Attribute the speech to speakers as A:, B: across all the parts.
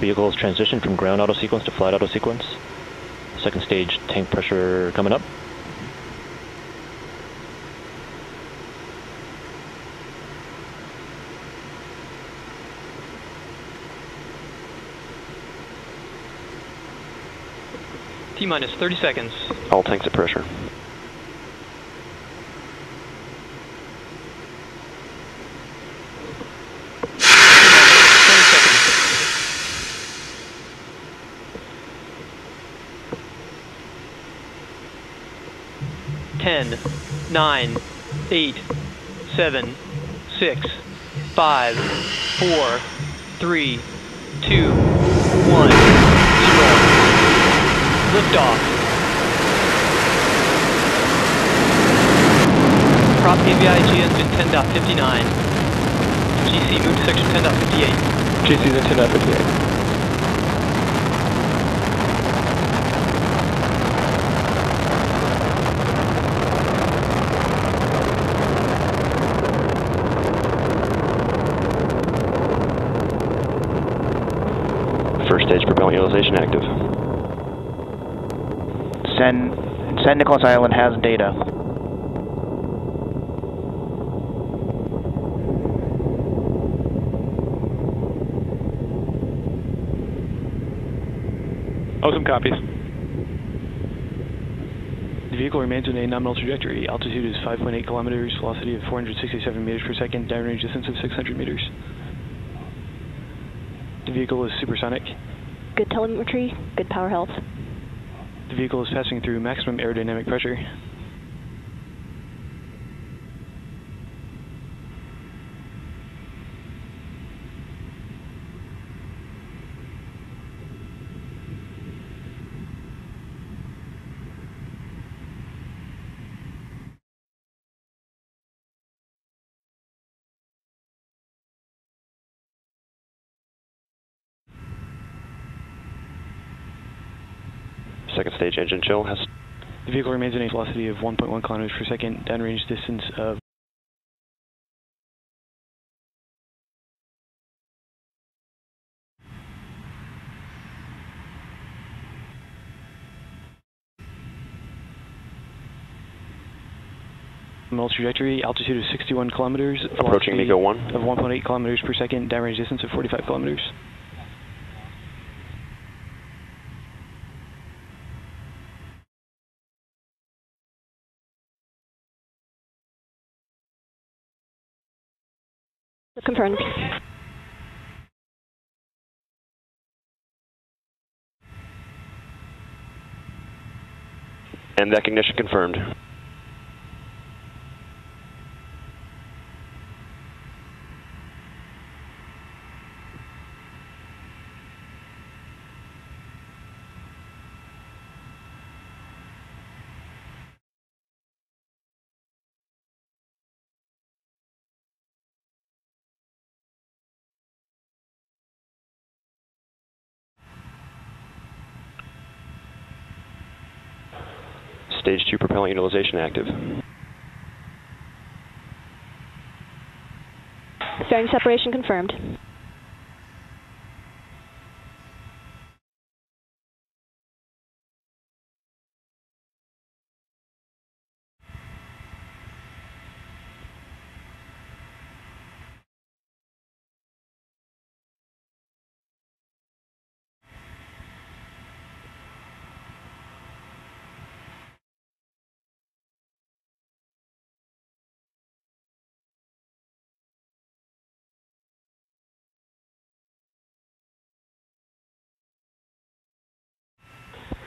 A: Vehicles transition from ground auto sequence to flight auto sequence. Second stage tank pressure coming up.
B: T minus 30 seconds.
C: All tanks at pressure.
B: 10, 9, 8, 7, 6, 5, 4, 3, 2, 1, 0. Liftoff. Prop AVIG engine 10.59. GC move section 10.58.
C: GC is in 10.58. stage propellant utilization active.
D: San, San Nicolas Island has data.
C: Oh, awesome copies.
E: The vehicle remains in a nominal trajectory. Altitude is 5.8 kilometers, velocity of 467 meters per second, downrange distance of 600 meters. The vehicle is supersonic.
F: Good telemetry, good power health.
E: The vehicle is passing through maximum aerodynamic pressure.
C: Second stage engine chill has
E: The vehicle remains in a velocity of 1.1 kilometers per second, downrange distance of nominal trajectory. Altitude is 61 kilometers.
C: approaching
E: velocity
C: 1.
E: Of 1.8 kilometers per second, downrange distance of 45 kilometers.
F: Confirmed.
C: And that ignition confirmed. Stage 2 propellant utilization active.
F: Fairing separation confirmed.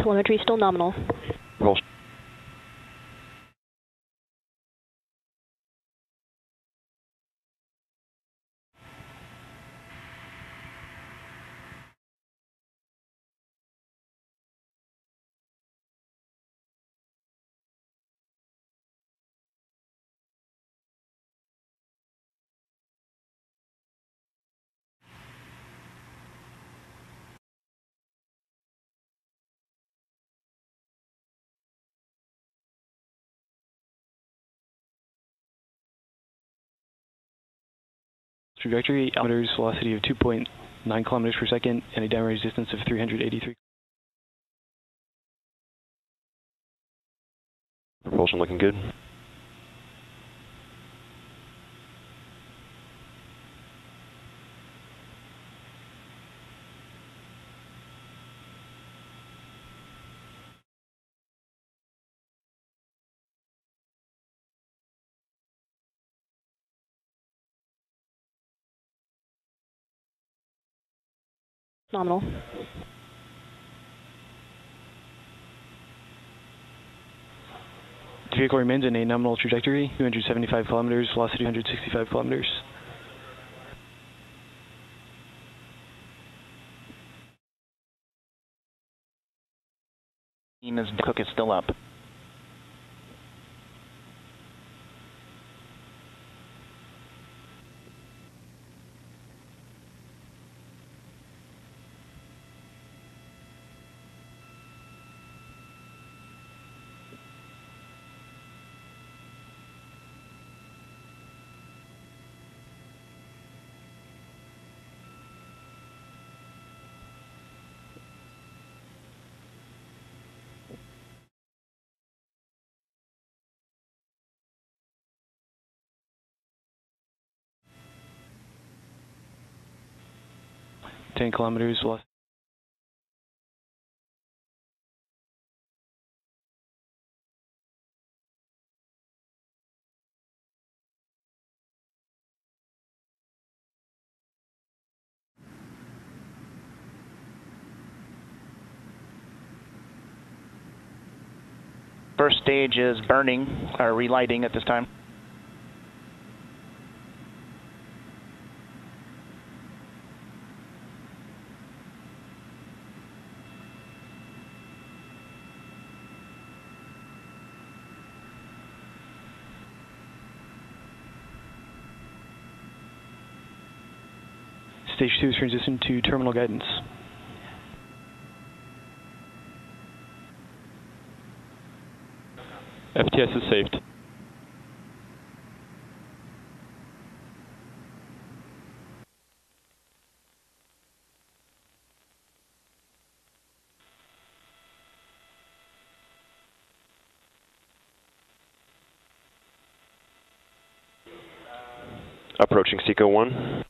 F: Telemetry still nominal.
C: Roll.
E: Trajectory, altimeters, velocity of 2 point, 9 kilometers per second, and a downrange distance of 383.
C: Propulsion looking good.
F: Nominal.
E: The vehicle remains in a nominal trajectory, 275 kilometers, velocity 165 kilometers.
D: Is Cook is still up.
E: Ten kilometers, velocity.
D: First stage is burning, or relighting at this time.
E: Stage 2 is transition to terminal guidance.
G: FTS is saved.
C: Approaching SECO 1.